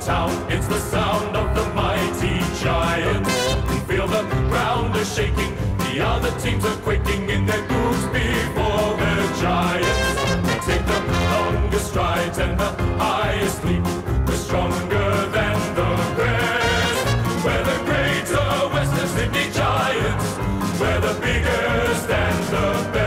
town. It's the sound of the mighty giant. Feel the ground is shaking. The other teams are quaking in their boots before the giants. They take the longest strides and the highest leap. We're stronger than the rest. We're the greater Western Sydney Giants. We're the biggest and the best.